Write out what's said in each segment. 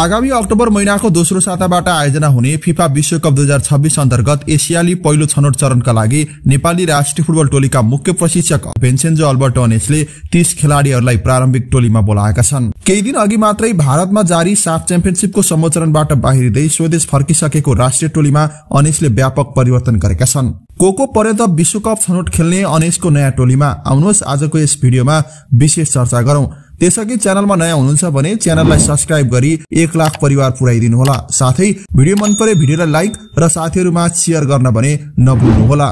आगामी अक्टोबर महिनाको दोस्रो साताबाट आयोजना हुने फिफा विश्वकप दुई हजार छब्बिस अन्तर्गत एसियाली पहिलो छनौट चरणका लागि नेपाली राष्ट्रिय फुटबल टोलीका मुख्य प्रशिक्षक भेन्सेन्जो अल्बर्टोनेसले तीस खेलाड़ीहरूलाई प्रारम्भिक टोलीमा बोलाएका छन्। केही दिन अघि मात्रै भारतमा जारी साफ च्याम्पियनसिपको सम्मोचरणबाट बाहिरिँदै स्वदेश फर्किसकेको राष्ट्रिय टोलीमा अनेसले व्यापक परिवर्तन गरेका छन्। कोको पर्यन्त विश्वकप छनौट खेल्ने अनेसको नयाँ टोलीमा आउनुहोस् आजको यस भिडियोमा विशेष चर्चा गरौं। त्यसअघि च्यानलमा नयाँ हुनुहुन्छ भने च्यानललाई सब्सक्राइब गरी एक लाख परिवार पुर्याइदिनुहोला साथै भिडियो मन परे भिडियोलाई लाइक र साथीहरूमा सेयर गर्न भने नभुल्नुहोला।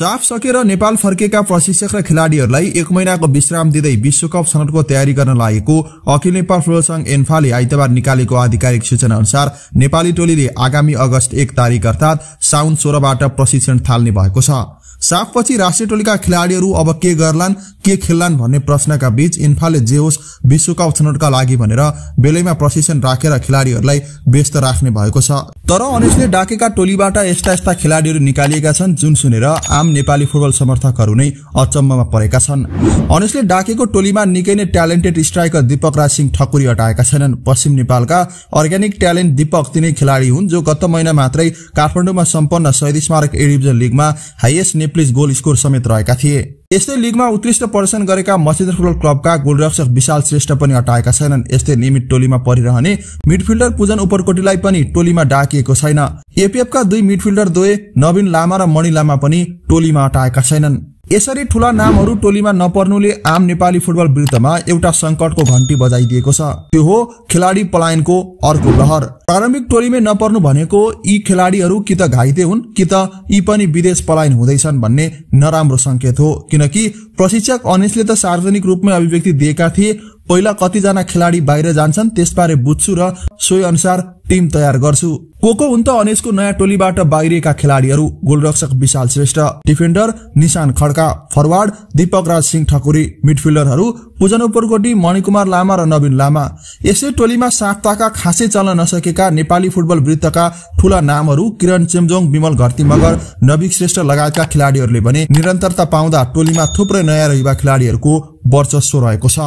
साफ सकेर नेपाल फर्केका प्रशिक्षक र खेलाड़ीहरूलाई एक महिनाको विश्राम दिँदै विश्वकप छनौटको तयारी गर्न लागेको अखिल नेपाल फुटबल संघ एन्फाले आइतबार निकालेको आधिकारिक सूचना अनुसार नेपाली टोलीले आगामी अगस्त एक तारिक अर्थात साउन सोह्रबाट प्रशिक्षण थाल्ने भएको छ। साफपछि राष्ट्रिय टोलीका खेलाड़ीहरू अब के गर्लान् के खेल्लान् भन्ने प्रश्नका बीच इन्फाले जे होस् विश्वकप छनौटका लागि भनेर बेलैमा प्रशिक्षण राखेर खेलाड़ीहरूलाई व्यस्त राख्ने भएको छ। तर अनिसले डाकेका टोलीबाट यस्ता यस्ता खेलाड़ीहरू निकालिएका छन् जुन सुनेर आम नेपाली फुटबल समर्थकहरू नै अचम्ममा परेका छन्। अनिसले डाकेको टोलीमा निकै नै ट्यालेन्टेड स्ट्राइकर दीपक राज सिंह ठकुरी हटाएका छैनन्। पश्चिम नेपालका अर्ग्यानिक ट्यालेन्ट दीपक तिनै खेलाडी हुन् जो गत महिना मात्रै काठमाडौँमा सम्पन्न शहीद स्मारक ए डिभिजन लिगमा हाइएस्ट नेप्लिस गोल स्कोर समेत रहेका थिए। यस्तै लिगमा उत्कृष्ट प्रदर्शन गरेका मसिदर फुटबल क्लबका गोलरक्षक विशाल श्रेष्ठ पनि हटाएका छैनन्। यस्तै नियमित टोलीमा परिरहने मिडफिल्डर पूजन उपरकोटीलाई पनि टोलीमा डाकिएको छैन। एपिएफका दुई मिडफिल्डर दोए नवीन लामा र मणि लामा पनि टोलीमा हटाएका छैनन्। यसरी ठूला नामहरू टोलीमा नपर्नुले आम नेपाली फुटबल विरुद्धमा एउटा संकटको घण्टी बजाइदिएको छ। त्यो हो खेलाडी पलायनको अर्को लहर। प्रारम्भिक टोलीमै नपर्नु भनेको यी खेलाडीहरू कि त घाइते हुन् कि त यी पनि विदेश पलायन हुँदैछन् भन्ने नराम्रो संकेत हो। किनकि प्रशिक्षक अनिसले त सार्वजनिक रूपमै अभिव्यक्ति दिएका थिए पहिला कतिजना खेलाडी बाहिर जान्छन् त्यसबारे बुझ्छु र सोही अनुसार टिम तयार गर्छु। को को हुन् त अनेसको नयाँ टोलीबाट बाहिरिएका खेलाडीहरू गोलरक्षक विशाल श्रेष्ठ डिफेन्डर निशान खड्का फरवार्ड दीपक राज सिंह ठकुरी मिडफिल्डरहरू पूजन उपरकोटी मणिकुमार लामा र नवीन लामा। यसै टोलीमा साप्ताका खासै चल्न नसकेका नेपाली फुटबल वृत्तका ठूला नामहरू किरण चेम्जोङ विमल घरती मगर नविक श्रेष्ठ लगायतका खेलाडीहरूले भने निरन्तरता पाउँदा टोलीमा थुप्रै नयाँ युवा खेलाडीहरूको वर्चस्व रहेको छ।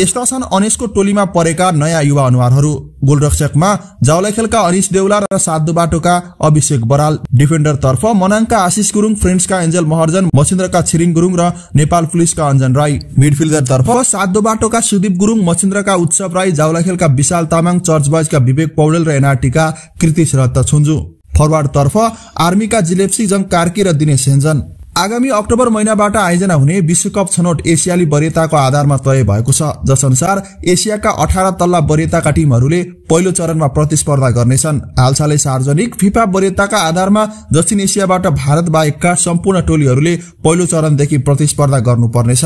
यस्ता छन् अनिसको टोलीमा परेका नयाँ युवा अनुहारहरू। गोलरक्षकमा जावलाई खेलका अनिस देउला र साधु बाटोका अभिषेक बराल। डिफेन्डर तर्फ मनाङका आशिष गुरुङ फ्रेन्ड्सका एन्जल महर्जन मसिन्द्रका छिरिङ गुरुङ र नेपाल पुलिसका अञ्जन राई। मिडफिल्डर तर्फ साधु बाटोका सुदीप गुरुङ मसिन्द्रका उत्सव राई जावला खेलका विशाल तामाङ चर्च बॉयजका विवेक पौडेल र एनआरटीका कृति रत्त छुन्जु। फरवार्ड तर्फ आर्मीका जिलेप्सी जङ कार्की र दिनेश सेन्जन आगामी अक्टोबर महिनाबाट आयोजना हुने विश्वकप छनौट एसियाली वरियताको आधारमा तय भएको छ। जस अनुसार एसियाका अठार तल्ला वरियताका टिमहरूले पहिलो चरणमा प्रतिस्पर्धा गर्नेछन्। हालसालै सार्वजनिक फिफा वरियताका आधारमा दक्षिण एसियाबाट भारत बाहेकका सम्पूर्ण टोलीहरूले पहिलो चरणदेखि प्रतिस्पर्धा गर्नुपर्नेछ।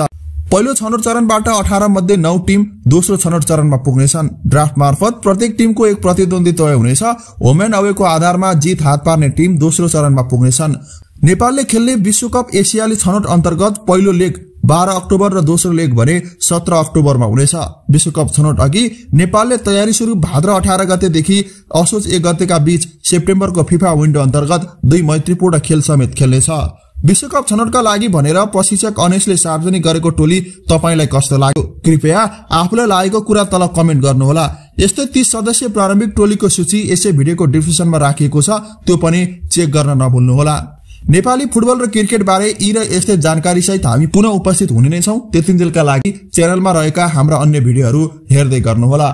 पहिलो छनौट चरणबाट अठार मध्ये नौ टिम दोस्रो छनौट चरणमा पुग्नेछन्। ड्राफ्ट मार्फत प्रत्येक टिमको एक प्रतिद्वन्दी तय हुनेछ। होम एन्ड अवेको आधारमा जित हात पार्ने टिम दोस्रो चरणमा पुग्नेछन्। नेपालले खेल्ने विश्वकप एसियाली छनौट अन्तर्गत पहिलो लेग बाह्र अक्टोबर र दोस्रो लेग भने सत्र अक्टोबरमा हुनेछ। विश्वकप छनौट अघि नेपालले तयारी सुरु भाद्र अठार गतेदेखि असोज एक गतेका बीच सेप्टेम्बरको फिफा विन्डो अन्तर्गत दुई मैत्रीपूर्ण खेल समेत खेल्नेछ। विश्वकप छनौटका लागि भनेर प्रशिक्षक अनेशले सार्वजनिक गरेको टोली तपाईँलाई कस्तो लाग्यो? कृपया आफूलाई लागेको कुरा तल कमेन्ट गर्नुहोला। यस्तै तीस सदस्य प्रारम्भिक टोलीको सूची यसै भिडियोको डिस्क्रिप्सनमा राखिएको छ त्यो पनि चेक गर्न नभुल्नुहोला। नेपाली फुटबल र क्रिकेट बारे यी र यस्तै जानकारी सहित हामी पुनः उपस्थित हुने नै छौँ। त्यति लागि च्यानलमा रहेका हाम्रा अन्य भिडियोहरू हेर्दै गर्नुहोला।